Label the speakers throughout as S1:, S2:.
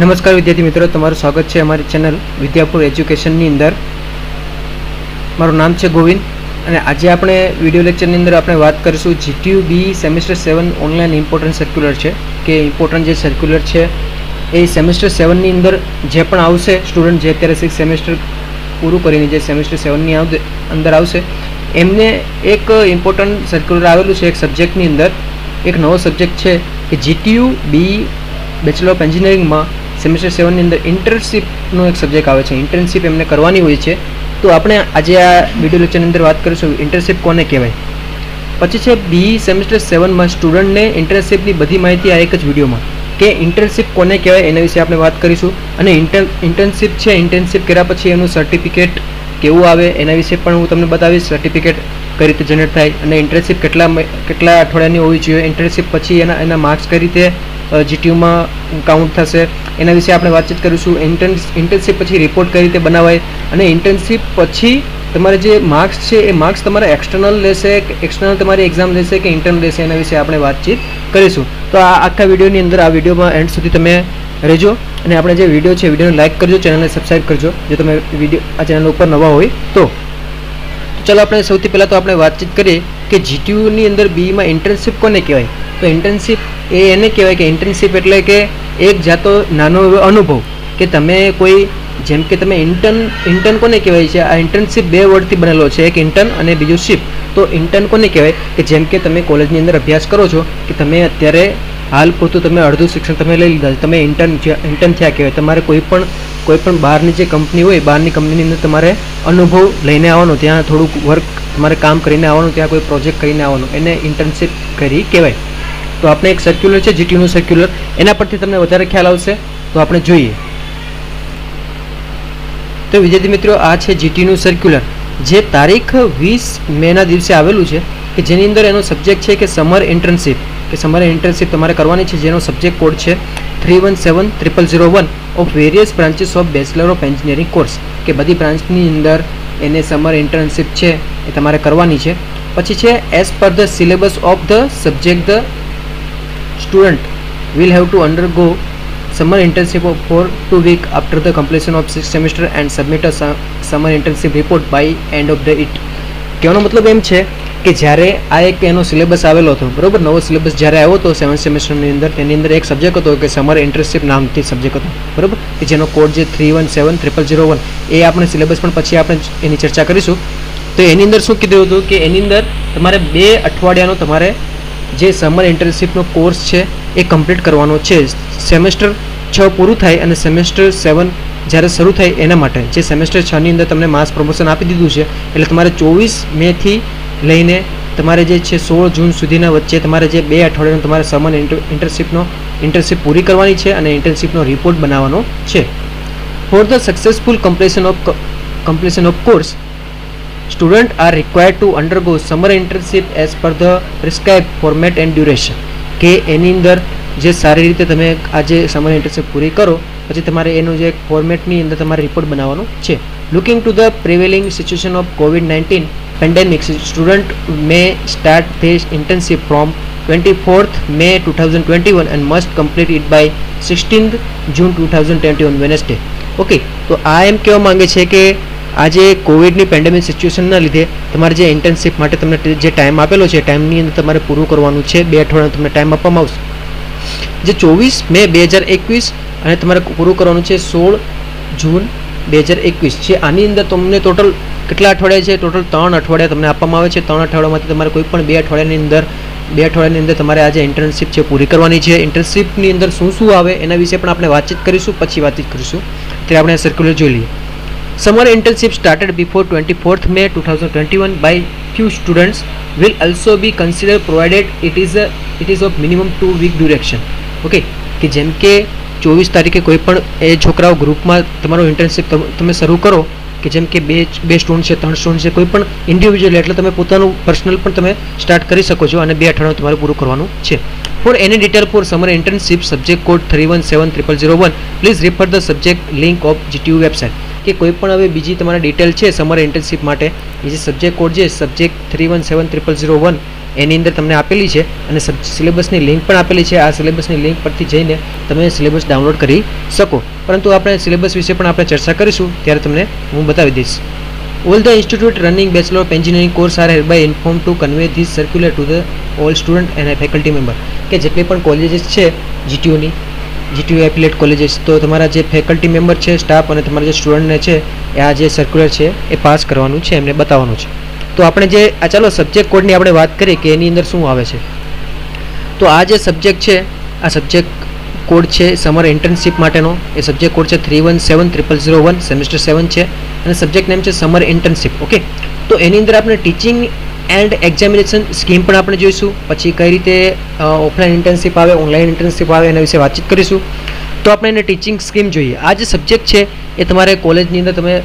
S1: નમસ્કાર વિદ્યાર્થી મિત્રો, તમારું સ્વાગત છે અમારી ચેનલ વિદ્યાપુર એજ્યુકેશનની અંદર. મારું નામ છે ગોવિંદ અને આજે આપણે વીડિયો લેક્ચરની અંદર આપણે વાત કરીશું GTU B semester seven online important circular છે, કે ઇમ્પોર્ટન્ટ જે સર્ક્યુલર છે, એ સેમેસ્ટર સેવનની અંદર જે પણ આવશે, સ્ટુડન્ટ જે અત્યારે સિક્સ સેમેસ્ટર પૂરું કરીને જે સેમેસ્ટર સેવનની અંદર આવશે એમને એક ઇમ્પોર્ટન્ટ સર્ક્યુલર આવેલું છે એક સબ્જેક્ટની અંદર. એક નવો સબ્જેક્ટ છે કે જીટીયુ બી બેચલર ઓફ એન્જિનિયરિંગમાં સેમેસ્ટર સેવનની અંદર ઇન્ટર્નશીપનો એક સબ્જેક્ટ આવે છે. ઇન્ટર્નશીપ એમને કરવાની હોય છે. તો આપણે આજે આ વીડિયો લેક્ચરની અંદર વાત કરીશું ઇન્ટર્નશીપ કોને કહેવાય. પછી છે બી સેમેસ્ટર સેવનમાં સ્ટુડન્ટને ઇન્ટર્નશીપની બધી માહિતી આ એક જ વિડીયોમાં કે ઇન્ટર્નશીપ કોને કહેવાય એના વિશે આપણે વાત કરીશું. અને ઇન્ટર ઇન્ટર્નશીપ છે ઇન્ટર્નશીપ કર્યા પછી એનું સર્ટિફિકેટ કેવું આવે એના વિશે પણ હું તમને બતાવીશ. સર્ટિફિકેટ કઈ રીતે જનરેટ થાય અને ઇન્ટર્નશીપ કેટલા કેટલા અઠવાડિયાની હોવી જોઈએ. ઇન્ટર્નશીપ પછી એના એના માર્ક્સ કઈ રીતે જીટીયુમાં કાઉન્ટ થશે એના વિશે આપણે વાતચીત કરીશું. ઇન્ટર્ન ઇન્ટર્નશીપ પછી રિપોર્ટ કઈ રીતે બનાવાય અને ઇન્ટર્નશીપ પછી તમારે જે માર્ક્સ છે, એ માર્ક્સ તમારા એક્સટર્નલ લેશે કે એક્સટર્નલ તમારી એક્ઝામ લેશે કે ઇન્ટર્નલ લેશે એના વિશે આપણે વાતચીત કરીશું. તો આ આખા વિડીયોની અંદર, આ વિડીયોમાં એન્ડ સુધી તમે રહેજો અને આપણે જે વીડિયો છે વિડીયોને લાઇક કરજો ચેનલને સબસ્ક્રાઈબ કરજો. જો તમે વીડિયો આ ચેનલ ઉપર નવા હોય તો. ચાલો આપણે સૌથી પહેલાં તો આપણે વાતચીત કરીએ કે જીટીયુની અંદર બીમાં ઇન્ટર્નશીપ કોને કહેવાય? તો ઇન્ટર્નશીપ એ એને કહેવાય કે ઇન્ટર્નશીપ એટલે કે એક જાતો નાનો એવો અનુભવ કે તમે કોઈ, જેમ કે તમે ઇન્ટર્ન ઇન્ટર્ન કોને કહેવાય છે? આ ઇન્ટર્નશીપ બે વર્ડથી બનેલો છે, એક ઇન્ટર્ન અને બીજું શિપ તો ઇન્ટર્ન કોને કહેવાય? કે જેમ કે તમે કોલેજની અંદર અભ્યાસ કરો છો, કે તમે અત્યારે હાલ પૂરતું તમે અડધું શિક્ષણ તમે લઈ લીધા છે. તમે ઇન્ટર્ન ઇન્ટર્ન થયા કહેવાય. તમારે કોઈ પણ કોઈ પણ બહારની જે કંપની હોય, બહારની કંપનીની અંદર તમારે અનુભવ લઈને આવવાનો, ત્યાં થોડુંક વર્ક તમારે કામ કરીને આવવાનું, ત્યાં કોઈ પ્રોજેક્ટ કરીને આવવાનું. એને ઇન્ટર્નશીપ કરી કહેવાય. તો આપણે એક સર્ક્યુલર છે, જીટીયુનું સર્ક્યુલર એના પરથી તમને વધારે ખ્યાલ આવશે. તો આપણે જોઈએ. તો વિદ્યાર્થી મિત્રો, આ છે જીટીયુનું સર્ક્યુલર જે તારીખ વીસ મેના દિવસે આવેલું છે, કે જેની અંદર એનો સબ્જેક્ટ છે કે સમર ઇન્ટર્નશીપ કે સમર ઇન્ટર્નશીપ તમારે કરવાની છે, જેનો સબ્જેક્ટ કોડ છે three one seven triple zero one of various branches of bachelor of engineering course કે બધી બ્રાન્ચની અંદર એને સમર ઇન્ટર્નશીપ છે એ તમારે કરવાની છે. પછી છે as per the syllabus of the subject the student will have to undergo summer internship internship for two week after the completion of sixth semester and submit a summer internship report by end of the it કહેવાનો મતલબ એમ છે કે જ્યારે આ એક એનો syllabus આવેલો હતો, બરોબર? નવો સિલેબસ જ્યારે આવ્યો હતો સેવન્થ સેમેસ્ટરની અંદર તેની અંદર એક સબ્જેક્ટ હતો કે સમર ઇન્ટર્નશીપ નામથી સબ્જેક્ટ હતો, બરોબર? કે જેનો કોડ જે three one seven triple zero one એ આપણે સિલેબસ પણ પછી આપણે એની ચર્ચા કરીશું. તો એની અંદર શું કીધું હતું કે એની અંદર તમારે બે અઠવાડિયાનો તમારે જે સમર ઇન્ટર્નશીપનો કોર્સ છે એ કમ્પ્લીટ કરવાનો છે. સેમેસ્ટર છ પૂરું થાય અને સેમેસ્ટર સેવન જ્યારે શરૂ થાય એના માટે. જે સેમેસ્ટર છની અંદર તમને માસ પ્રમોશન આપી દીધું છે, એટલે તમારે ચોવીસ મેથી લઈને તમારે જે છે સોળ જૂન સુધીના વચ્ચે તમારે જે બે અઠવાડિયાનો તમારે સમર ઇન્ટર્નશીપનો ઇન્ટર્નશીપ પૂરી કરવાની છે અને ઇન્ટર્નશીપનો રિપોર્ટ બનાવવાનો છે. For the successful completion of completion of course student are required to undergo summer internship as per the prescribe format and duration કે એની અંદર જે સારી રીતે તમે આજે સમર ઇન્ટર્નશીપ પૂરી કરો પછી તમારે એનું જે ફોર્મેટની અંદર તમારે રિપોર્ટ બનાવવાનો છે. Looking to the prevailing situation of COVID nineteen pandemic student may start this internship from twenty fourth May two thousand twenty one and must complete it by sixteenth June two thousand twenty one Wednesday okay તો આ એમ કહેવા માંગે છે કે આજે કોવિડની pandemic સિચ્યુએશનના લીધે તમારે જે ઇન્ટર્નશીપ માટે તમને જે ટાઈમ આપેલો છે ટાઈમની અંદર તમારે પૂરું કરવાનું છે. બે અઠવાડિયાનો તમને ટાઈમ આપવામાં આવશે. જે ચોવીસ મે બે હજાર એકવીસ અને તમારે પૂરું કરવાનું છે સોળ જૂન બે હજાર એકવીસ. છે આની અંદર તમને ટોટલ કેટલા અઠવાડિયા છે? ટોટલ ત્રણ અઠવાડિયા તમને આપવામાં આવે છે. ત્રણ અઠવાડિયામાંથી તમારે કોઈ પણ બે અઠવાડિયાની અંદર, બે અઠવાડિયાની અંદર તમારે આજે ઇન્ટર્નશીપ છે પૂરી કરવાની છે. ઇન્ટર્નશીપની અંદર શું શું આવે એના વિશે પણ આપણે વાતચીત કરીશું, પછી વાતચીત કરીશું. ત્યારે આપણે સર્ક્યુલર જોઈ લઈએ. Summer internship May to 24th May 2021 by few students will also be considered provided. It a it is of minimum two week duration okay કે જેમ કે ચોવીસ તારીખે કોઈ પણ એ છોકરાઓ ગ્રુપમાં તમારો ઇન્ટર્નશીપ તમે શરૂ કરો, કે જેમ કે બે બે સ્ટુડન્ટ છે, ત્રણ સ્ટુડન્ટ છે, કોઈ પણ ઇન્ડિવિજ્યુઅલ એટલે તમે પોતાનું પર્સનલ પણ તમે સ્ટાર્ટ કરી શકો છો અને બે અઠવાડિયું તમારે પૂરું કરવાનું છે. For any detail for summer internship subject code three one seven triple zero one please refer the subject link of GTU website કે કોઈ પણ હવે બીજી તમારા ડિટેલ છે સમર ઇન્ટર્નશીપ માટે, એ જે સબ્જેક્ટ કોડ છે subject three one seven triple zero one એની અંદર તમને આપેલી છે અને સિલેબસની લિંક પણ આપેલી છે. આ સિલેબસની લિંક પરથી જઈને તમે સિલેબસ ડાઉનલોડ કરી શકો. પરંતુ આપણે સિલેબસ વિશે પણ આપણે ચર્ચા કરીશું, ત્યારે તમને હું બતાવી દઈશ. All the institute running bachelor of engineering course are by inform to convey this circular to the all student and faculty member કે જેટલી પણ કોલેજીસ છે જીટીયુની જીટીયુ એફિલેટ કોલેજીસ તો તમારા જે ફેકલ્ટી મેમ્બર છે સ્ટાફ અને તમારા જે સ્ટુડન્ટને છે, એ આ જે સર્ક્યુલર છે, એ પાસ કરવાનું છે, એમને બતાવવાનું છે. તો આપણે જે, આ ચાલો સબ્જેક્ટ કોડની આપણે વાત કરીએ કે એની અંદર શું આવે છે. તો આ જે સબ્જેક્ટ છે, આ સબ્જેક્ટ કોડ છે સમર ઇન્ટર્નશીપ માટેનો. એ સબ્જેક્ટ કોડ છે three one seven triple zero one semester seven છે. અને સબ્જેક્ટ નેમ છે સમર ઇન્ટર્નશીપ ઓકે તો એની અંદર આપણે ટીચિંગ એન્ડ એક્ઝામિનેશન સ્કીમ પણ આપણે જોઈશું. પછી કઈ રીતે ઓફલાઈન ઇન્ટર્નશીપ આવે ઓનલાઈન ઇન્ટર્નશીપ આવે એના વિશે વાતચીત કરીશું. તો આપણે એને ટીચિંગ સ્કીમ જોઈએ. આ જે સબ્જેક્ટ છે, એ તમારે કોલેજની અંદર તમે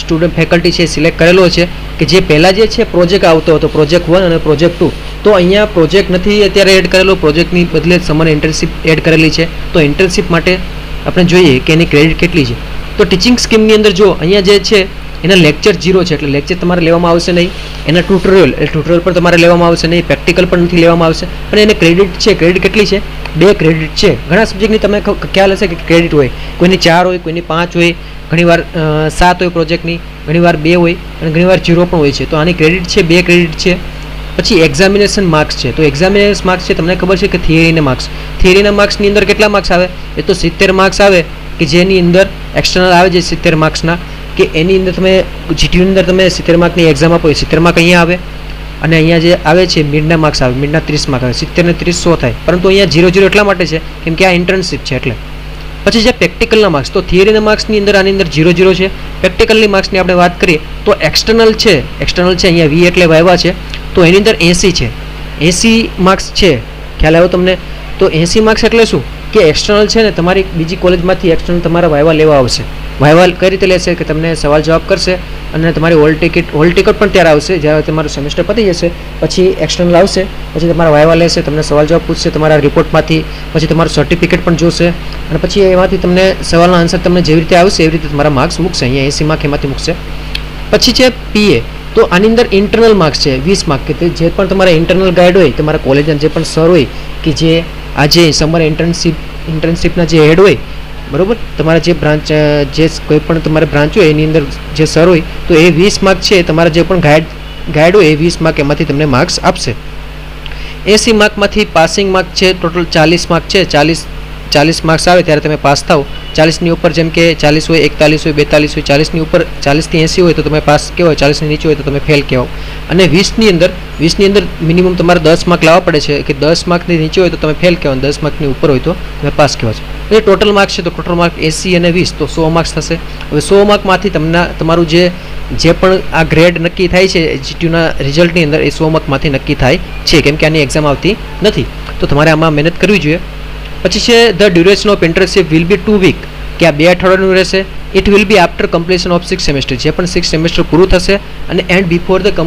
S1: સ્ટુડન્ટ ફેકલ્ટી છે સિલેક્ટ કરેલો છે કે જે પહેલાં જે છે પ્રોજેક્ટ આવતો હતો પ્રોજેક્ટ વન અને પ્રોજેક્ટ ટુ તો અહીંયા પ્રોજેક્ટ નથી, અત્યારે એડ કરેલો પ્રોજેક્ટની બદલે સમર ઇન્ટર્નશીપ એડ કરેલી છે. તો ઇન્ટર્નશીપ માટે આપણે જોઈએ કે એની ક્રેડિટ કેટલી છે. તો ટીચિંગ સ્કીમની અંદર જો અહીંયા જે છે એના લેક્ચર જીરો છે, એટલે લેક્ચર તમારે લેવામાં આવશે નહીં. એના ટ્યુટોરિયલ એ ટ્યુટોરિયલ પણ તમારે લેવામાં આવશે નહીં પ્રેક્ટિકલ પણ નથી લેવામાં આવશે. પણ એને ક્રેડિટ છે ક્રેડિટ કેટલી છે? બે ક્રેડિટ છે. ઘણા સબ્જેક્ટની તમે ખ્યાલ હશે કે ક્રેડિટ હોય. કોઈની ચાર હોય, કોઈની પાંચ હોય, ઘણીવાર સાત હોય પ્રોજેક્ટની ઘણીવાર બે હોય, અને ઘણીવાર જીરો પણ હોય છે. તો આની ક્રેડિટ છે, બે ક્રેડિટ છે. પછી એક્ઝામિનેશન માર્ક્સ છે. તો એક્ઝામિનેશન માર્ક્સ છે, તમને ખબર છે કે થિયરીના માર્ક્સ થિયરીના માર્ક્સની અંદર કેટલા માર્ક્સ આવે? એ તો સિત્તેર માર્ક્સ આવે, કે જેની અંદર એક્સટર્નલ આવે છે સિત્તેર માર્ક્સના કે એની અંદર તમે જીટીયુની અંદર તમે સિત્તેર માર્કની એક્ઝામ આપો સિત્તેર માર્ક અહીંયા આવે અને અહીંયા જે આવે છે, મિડના માર્ક્સ આવે, મિડના ત્રીસ માર્ક આવે સિત્તેરને ત્રીસ સો થાય. પરંતુ અહીંયા જીરો જીરો એટલા માટે છે, કેમ કે આ ઇન્ટર્નશીપ છે એટલે. પછી જે પ્રેક્ટિકલના માર્ક્સ તો થિયરીના માર્ક્સની અંદર આની અંદર જીરો જીરો છે. પ્રેક્ટિકલની માર્ક્સની આપણે વાત કરીએ, તો એક્સટર્નલ છે એક્સટર્નલ છે, અહીંયા વી એટલે વાયવા છે, તો એની અંદર એંસી છે. એંસી માર્ક્સ છે, ખ્યાલ આવ્યો તમને? તો એંસી માર્ક્સ એટલે શું? કે એક્સટર્નલ છે ને તમારી બીજી કોલેજમાંથી એક્સટર્નલ તમારા વાયવા લેવા આવશે. વાયવા કઈ રીતે લેશે કે તમને સવાલ જવાબ કરશે અને તમારી હોલ ટિકિટ હોલ ટિકિટ પણ ત્યારે આવશે જ્યારે તમારું સેમેસ્ટર પતી જશે, પછી એક્સટર્નલ આવશે, પછી તમારા વાયવા લેશે, તમને સવાલ જવાબ પૂછશે, તમારા રિપોર્ટમાંથી પછી તમારું સર્ટિફિકેટ પણ જોશે, અને પછી એમાંથી તમને સવાલનો આન્સર તમને જેવી રીતે આવશે, એવી રીતે તમારા માર્ક્સ મૂકશે, અહીંયા એસી માર્ક એમાંથી મૂકશે. પછી છે પીએ તો આની અંદર ઇન્ટરનલ માર્ક્સ છે, વીસ માર્ક કે જે પણ તમારા ઇન્ટરનલ ગાઈડ હોય, તમારા કોલેજના જે પણ સર હોય, કે જે આજે સમર ઇન્ટર્નશીપ ઇન્ટર્નશીપના જે હેડ હોય બરાબર? તમારા જે બ્રાન્ચ જે કોઈ પણ તમારે બ્રાન્ચ હોય, એની અંદર જે સર હોય, તો એ વીસ માર્ક છે, તમારા જે પણ ગાઈડ ગાઈડ હોય, એ વીસ માર્ક એમાંથી તમને માર્ક્સ આપશે. એસી માર્કમાંથી પાસિંગ માર્ક છે, ટોટલ ચાલીસ માર્ક છે, ચાલીસ ચાલીસ માર્ક્સ આવે ત્યારે તમે પાસ થાવ ચાલીસની ઉપર જેમ કે ચાલીસ હોય, એકતાલીસ હોય, બેતાલીસ હોય, ચાલીસની ઉપર, ચાલીસથી એંસી હોય તો તમે પાસ કહેવાય, ચાલીસની નીચે હોય તો તમે ફેલ કહેવાય. અને વીસની અંદર વીસની અંદર મિનિમમ તમારે દસ માર્ક લાવવા પડે છે, કે દસ માર્કની નીચે હોય તો તમે ફેલ કહેવાય દસ માર્કની ઉપર હોય તો તમે પાસ કહેવાય એ ટોટલ માર્ક્સ છે તો ટોટલ માર્ક એસી અને વીસ, તો સો માર્ક્સ થશે. હવે સો માર્કમાંથી તમને તમારું જે જે પણ આ ગ્રેડ નક્કી થાય છે, જીટીયુના રિઝલ્ટની અંદર એ સો માર્કમાંથી નક્કી થાય છે, કેમ કે આની એક્ઝામ આવતી નથી. તો તમારે આમાં મહેનત કરવી જોઈએ. પછી છે the duration of internship will be two week કે આ બે અઠવાડિયાનું રહેશે. It will be after completion of six semester જે પણ સિક્સ સેમેસ્ટર પૂરું થશે, અને and before the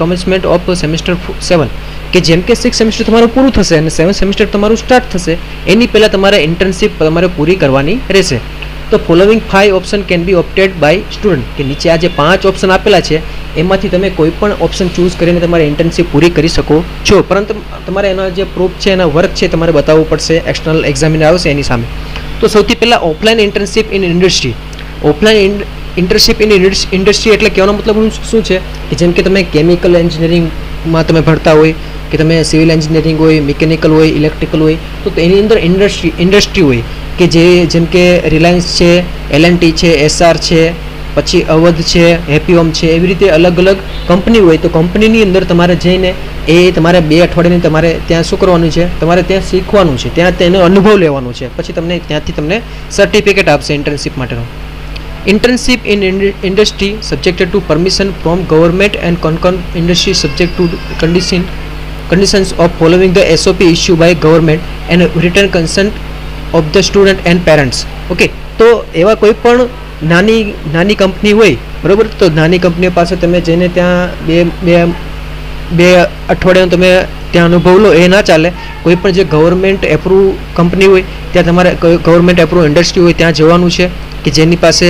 S1: commencement of semester seven કે જેમ કે સિક્સ સેમેસ્ટર તમારું પૂરું થશે અને સેવન સેમેસ્ટર તમારું સ્ટાર્ટ થશે, એની પહેલાં તમારે ઇન્ટર્નશીપ તમારે પૂરી કરવાની રહેશે. તો following five option can be opted by student કે નીચે આ જે પાંચ ઓપ્શન આપેલા છે, એમાંથી તમે કોઈ પણ ઓપ્શન ચૂઝ કરીને તમારે ઇન્ટર્નશીપ પૂરી કરી શકો છો. પરંતુ તમારે એના જે પ્રૂફ છે, એના વર્ક છે, તમારે બતાવવું પડશે એક્સટર્નલ એક્ઝામિનર આવશે એની સામે. તો સૌથી પહેલાં offline internship in industry offline internship in industry એટલે કહેવાનો મતલબ શું છે? કે જેમ કે તમે કેમિકલ એન્જિનિયરિંગમાં તમે ભણતા હોય કે તમે સિવિલ એન્જિનિયરિંગ હોય, મિકેનિકલ હોય, ઇલેક્ટ્રિકલ હોય, તો એની અંદર ઇન્ડસ્ટ્રી ઇન્ડસ્ટ્રી હોય. કે જે, જેમ કે રિલાયન્સ છે, એલએનટી છે, એસઆર છે, પછી અવધ છે, હેપીઓમ છે, એવી રીતે અલગ અલગ કંપની હોય. તો કંપનીની અંદર તમારે જઈને એ તમારે બે અઠવાડિયાની તમારે ત્યાં શું કરવાનું છે? તમારે ત્યાં શીખવાનું છે. ત્યાં તેનો અનુભવ લેવાનો છે. પછી તમને ત્યાંથી તમને સર્ટિફિકેટ આપશે ઇન્ટર્નશીપ માટેનો. Internship in industry subjected to permission from government and concurrent industry subject to condition conditions of following the SOP issued by government and written consent of the student and parents. Okay તો એવા કોઈ પણ નાની નાની company હોય, બરાબર? તો નાની કંપનીઓ પાસે તમે જઈને ત્યાં બે બે બે અઠવાડિયાનું તમે ત્યાં અનુભવ લો, એ ના ચાલે. કોઈ પણ જે ગવર્મેન્ટ એપ્રુવ કંપની હોય, ત્યાં તમારે ગવર્મેન્ટ એપ્રુવ ઇન્ડસ્ટ્રી હોય, ત્યાં જવાનું છે કે જેની પાસે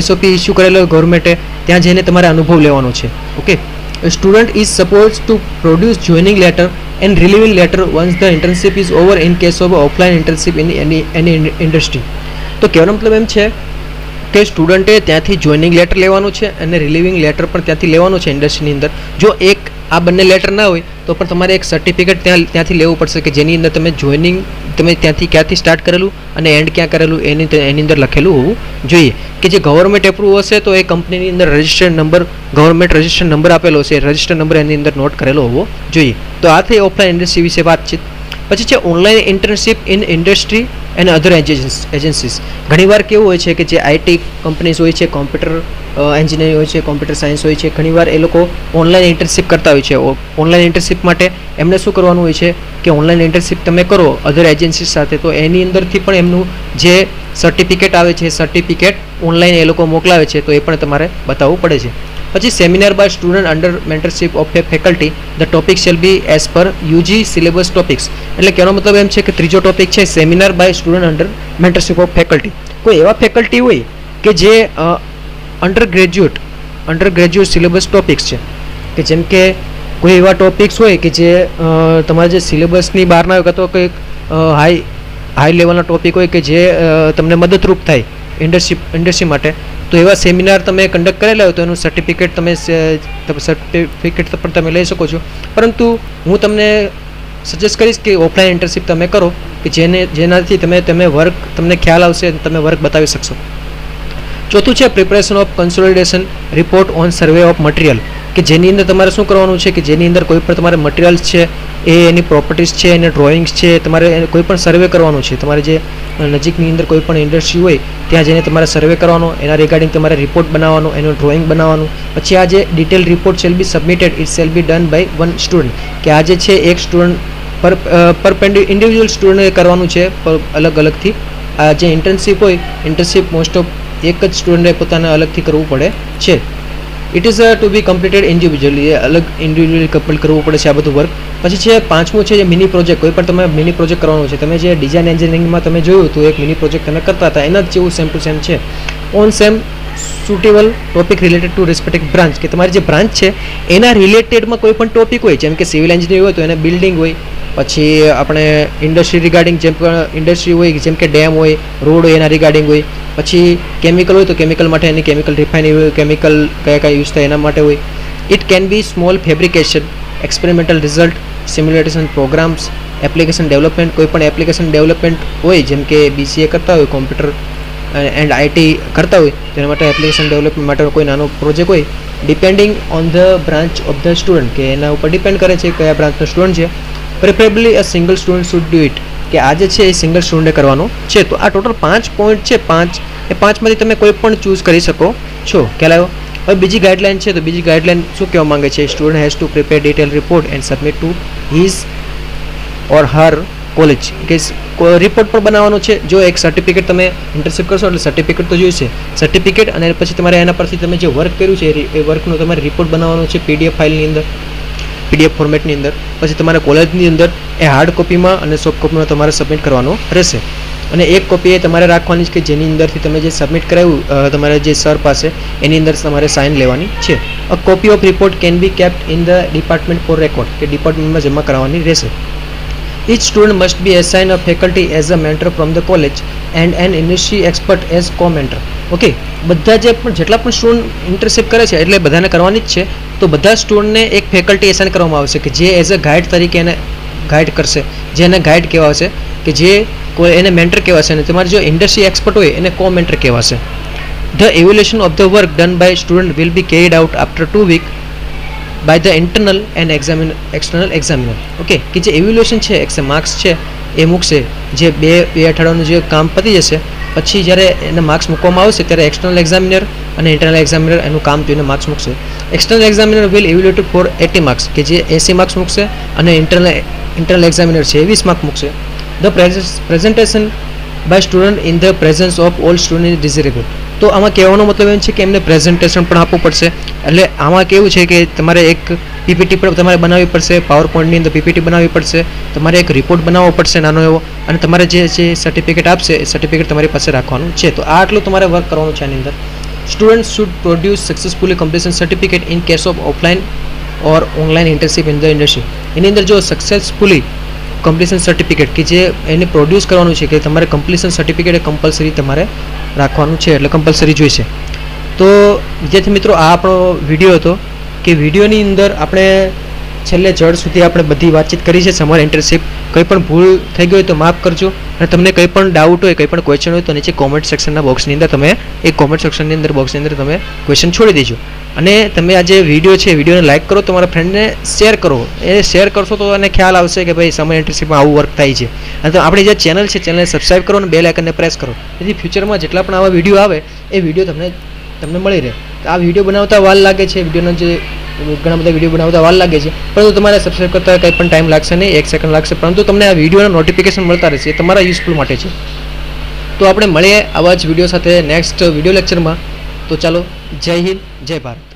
S1: એસઓપી ઇસ્યુ કરેલો હોય ગવર્મેન્ટે ત્યાં જઈને તમારે અનુભવ લેવાનો છે. Okay student is suppose to produce joining letter and relieving letter once the internship is over in case of offline internship in any any industry તો કહેવાનો મતલબ એમ છે કે સ્ટુડન્ટે ત્યાંથી જોઈનિંગ લેટર લેવાનું છે અને રિલીવિંગ લેટર પણ ત્યાંથી લેવાનું છે ઇન્ડસ્ટ્રીની અંદર. જો એક આ બંને લેટર ના હોય, તો પણ તમારે એક સર્ટિફિકેટ ત્યાં, ત્યાંથી લેવું પડશે કે જેની અંદર તમે જોઈનિંગ તમે ત્યાંથી ક્યાંથી સ્ટાર્ટ કરેલું અને એન્ડ ક્યાં કરેલું, એની એની અંદર લખેલું હોવું જોઈએ. કે જે ગવર્મેન્ટ એપ્રુવ હશે, તો એ કંપનીની અંદર registered number government registered number આપેલો છે રજિસ્ટર્ડ નંબર એની અંદર નોટ કરેલો હોવો જોઈએ. તો આ થઈ ઓફલાઈન ઇન્ડસ્ટ્રી વિશે વાતચીત. પછી છે online internship in industry and other agencies ઘણીવાર કેવું હોય છે કે જે આઈટી કંપનીઝ હોય છે કોમ્પ્યુટર એન્જિનિયરિંગ હોય છે કોમ્પ્યુટર સાયન્સ હોય છે, ઘણીવાર એ લોકો ઓનલાઈન ઇન્ટર્નશીપ કરતા હોય છે. ઓનલાઈન ઇન્ટર્નશીપ માટે એમને શું કરવાનું હોય છે કે ઓનલાઈન ઇન્ટર્નશીપ તમે કરો અધર એજન્સીસ સાથે. તો એની અંદરથી પણ એમનું જે સર્ટિફિકેટ આવે છે સર્ટિફિકેટ ઓનલાઈન એ લોકો મોકલાવે છે, તો એ પણ તમારે બતાવવું પડે છે. પછી seminar by student under mentorship of a faculty the topic shall be as per UG syllabus topics એટલે કહેવાનો મતલબ એમ છે કે ત્રીજો ટોપિક છે seminar by student under mentorship of faculty કોઈ એવા ફેકલ્ટી હોય કે જે undergraduate undergraduate syllabus topics છે. કે જેમ કે કોઈ એવા ટોપિક્સ હોય કે જે તમારા જે સિલેબસની બહારના હોય તો કંઈક હાઈ હાઈ લેવલના ટોપિક હોય કે જે તમને મદદરૂપ થાય ઇન્ડસ્ટ્રી ઇન્ડસ્ટ્રી માટે. તો એવા સેમિનાર તમે કન્ડક્ટ કરેલા હોય તો એનું સર્ટિફિકેટ તમે સર્ટિફિકેટ પણ તમે લઈ શકો છો. પરંતુ હું તમને સજેસ્ટ કરીશ કે ઓફલાઈન ઇન્ટર્નશીપ તમે કરો, કે જેને, જેનાથી તમે તમે વર્ક તમને ખ્યાલ આવશે તમે વર્ક બતાવી શકશો. ચોથું છે preparation of consolidation report on survey of material કે જેની અંદર તમારે શું કરવાનું છે? કે જેની અંદર કોઈ પણ તમારે મટીરિયલ્સ છે, એ એની પ્રોપર્ટીઝ છે, એને ડ્રોઈંગ્સ છે, તમારે કોઈ પણ સર્વે કરવાનું છે. તમારે જે નજીકની અંદર કોઈ પણ ઇન્ડસ્ટ્રી હોય, ત્યાં જઈને તમારે સર્વે કરવાનો, એના રિગાર્ડિંગ તમારે રિપોર્ટ બનાવવાનો, એનું ડ્રોઈંગ બનાવવાનું. પછી આ જે detail report shall be submitted it shall be done by one student કે આ જે છે, એક સ્ટુડન્ટ પર પર ઇન્ડિવિજ્યુઅલ સ્ટુડન્ટે કરવાનું છે અલગ અલગથી. આ જે ઇન્ટર્નશીપ હોય ઇન્ટર્નશીપ મોસ્ટ ઓફ એક જ સ્ટુડન્ટે પોતાને અલગથી કરવું પડે છે. It is to be completed individually અલગ ઇન્ડિવિજ્યુઅલી કમ્પ્લીટ કરવું પડે છે આ બધું વર્ક પછી છે, પાંચમું છે જે મિની પ્રોજેક્ટ કોઈ પણ તમે મિની પ્રોજેક્ટ કરવાનો છે. તમે જે ડિઝાઇન એન્જિનિયરિંગમાં તમે જોયું હતું, એક મિની પ્રોજેક્ટ તમે કરતા હતા, એના જ જેવું સેમ ટુ સેમ છે. On same suitable topic related to respective branch કે તમારી જે બ્રાન્ચ છે, એના રિલેટેડમાં કોઈ પણ ટોપિક હોય, જેમ કે સિવિલ એન્જિનિયર હોય, તો એને બિલ્ડિંગ હોય. પછી આપણે ઇન્ડસ્ટ્રી રિગાર્ડિંગ જેમ ઇન્ડસ્ટ્રી હોય, જેમ કે ડેમ હોય રોડ હોય, એના રિગાર્ડિંગ હોય. પછી કેમિકલ હોય તો કેમિકલ માટે એની કેમિકલ રિફાઇન હોય કેમિકલ કયા કયા યુઝ થાય એના માટે હોય. It can be small fabrication experimental result simulation programs application development કોઈ પણ એપ્લિકેશન ડેવલપમેન્ટ હોય, જેમ કે બીસીએ કરતા હોય કોમ્પ્યુટર એન્ડ આઈટી કરતા હોય, તેના માટે એપ્લિકેશન ડેવલપમેન્ટ માટે કોઈ નાનો પ્રોજેક્ટ હોય. Depending on the branch of the student કે એના ઉપર ડિપેન્ડ કરે છે કયા બ્રાન્ચનો સ્ટુડન્ટ છે. Preferably a single student should do it કે આજે છે એ સિંગલ સ્ટુડન્ટે કરવાનો છે. તો આ ટોટલ પાંચ પોઈન્ટ છે, પાંચ. એ પાંચમાંથી તમે કોઈ પણ ચૂઝ કરી શકો છો. ખ્યાલ આવ્યો? હવે બીજી ગાઈડલાઇન છે, તો બીજી ગાઈડલાઇન શું કહેવા માંગે છે? Student has to prepare detail report and submit to his or her college કે રિપોર્ટ પણ બનાવવાનો છે, જો એક સર્ટિફિકેટ તમે ઇન્ટરશિપ કરશો એટલે સર્ટિફિકેટ તો જોઈશે. સર્ટિફિકેટ અને પછી તમારે એના પરથી તમે જે વર્ક કર્યું છે, એ વર્કનો તમારે રિપોર્ટ બનાવવાનો છે પીડીએફ ફાઇલની અંદર. પીડીએફ ફોર્મેટની અંદર. પછી તમારે કોલેજની અંદર એ હાર્ડ કોપીમાં અને સોફ્ટ કોપીમાં તમારે સબમિટ કરવાનો રહેશે. અને એક કોપી એ તમારે રાખવાની છે કે જેની અંદરથી તમે જે સબમિટ કરાવ્યું તમારે જે સર પાસે, એની અંદર તમારે સાઇન લેવાની છે. A copy of report can be kept in the department for record કે ડિપાર્ટમેન્ટમાં જમા કરાવવાની રહેશે. Each student must be assigned a faculty as a mentor from the college and an industry expert as co-mentor. Okay બધા જે પણ, જેટલા પણ સ્ટુડન્ટ ઇન્ટરશિપ કરે છે, એટલે બધાને કરવાની જ છે. તો બધા સ્ટુડન્ટને એક ફેકલ્ટી એસાઇન કરવામાં આવશે કે જે એઝ અ ગાઈડ તરીકે એને ગાઈડ કરશે, જે એને ગાઈડ કહેવાશે, કે જે કોઈ એને મેન્ટર કહેવાશે અને તમારે જો ઇન્ડસ્ટ્રી એક્સપર્ટ હોય, એને કો મેન્ટર કહેવાશે. The evaluation of the work done by student will be carried out after two week by the internal and examine external examiner okay કે જે એવ્યુલેશન છે એક્સ માર્ક્સ છે, એ મૂકશે. જે બે બે અઠવાડિયાનું જે કામ પતી જશે પછી જ્યારે એને માર્ક્સ મૂકવામાં આવશે ત્યારે એક્સટર્નલ એક્ઝામિનર અને ઇન્ટરનલ એક્ઝામિનર એનું કામ જોઈને માર્ક્સ મૂકશે. External examiner will evaluate for eighty marks કે જે એસી માર્ક્સ મૂકશે અને ઇન્ટરનલ ઇન્ટરનલ એક્ઝામિનર છે વીસ માર્ક મૂકશે. The presentation by student in the presence of all student is તો આમાં કહેવાનો મતલબ એમ છે કે એમને પ્રેઝન્ટેશન પણ આપવું પડશે. એટલે આમાં કેવું છે કે તમારે એક પીપીટી પણ તમારે બનાવવી પડશે પાવર પોઈન્ટની અંદર પીપીટી બનાવવી પડશે, તમારે એક રિપોર્ટ બનાવવો પડશે નાનો એવો, અને તમારે જે જે સર્ટિફિકેટ આપશે, એ સર્ટિફિકેટ તમારી પાસે રાખવાનું છે. તો આ આટલું તમારે વર્ક કરવાનું છે આની અંદર. Student should produce successfully completion certificate in case of offline or online internship in the industry એની અંદર જો સક્સેસફુલી કમ્પ્લીશન સર્ટિફિકેટ કે જે એને પ્રોડ્યુસ કરવાનું છે કે તમારે કમ્પ્લીશન સર્ટિફિકેટ એ કમ્પલસરી તમારે રાખવાનું છે, એટલે કમ્પલસરી જોઈશે. તો વિદ્યાર્થી મિત્રો, આ આપણો વીડિયો હતો કે વિડીયોની અંદર આપણે છેલ્લે જડ સુધી આપણે બધી વાતચીત કરી છે સમર ઇન્ટર્નશીપ કંઈ પણ ભૂલ થઈ ગઈ હોય તો માફ કરજો. અને તમને કંઈ પણ ડાઉટ હોય કંઈ પણ ક્વેશ્ચન હોય તો નીચે કોમેન્ટ સેક્શનના બોક્સની અંદર તમે, એ કોમેન્ટ સેક્શનની અંદર બોક્સની અંદર તમે ક્વેશ્ચન છોડી દેજો. અને તમે આ જે વીડિયો છે વિડીયોને લાઇક કરો, તમારા ફ્રેન્ડને શેર કરો. એ શેર કરશો તો એને ખ્યાલ આવશે કે ભાઈ સમય ઇન્ટર્નશીપમાં આવું વર્ક થાય છે. અને તો આપણી જે ચેનલ છે ચેનલને સબસ્ક્રાઈબ કરો અને બે લાઇકનને પ્રેસ કરો. જેથી ફ્યુચરમાં જેટલા પણ આવા વીડિયો આવે, એ વીડિયો તમને તમને મળી રહે. આ વીડિયો બનાવતા વાર લાગે છે વિડીયોનો જે ઘણા બધા વીડિયો બનાવતા વાર લાગે છે. પરંતુ તમારે સબસ્ક્રાઈબ કરતા કંઈ પણ ટાઈમ લાગશે નહીં, એક સેકન્ડ લાગશે. પરંતુ તમને આ વિડીયોના નોટિફિકેશન મળતા રહેશે, એ તમારા યુઝફુલ માટે છે. તો આપણે મળીએ આવા જ વીડિયો સાથે નેક્સ્ટ વીડિયો લેક્ચરમાં તો ચાલો, જય હિન્દ, જય ભારત.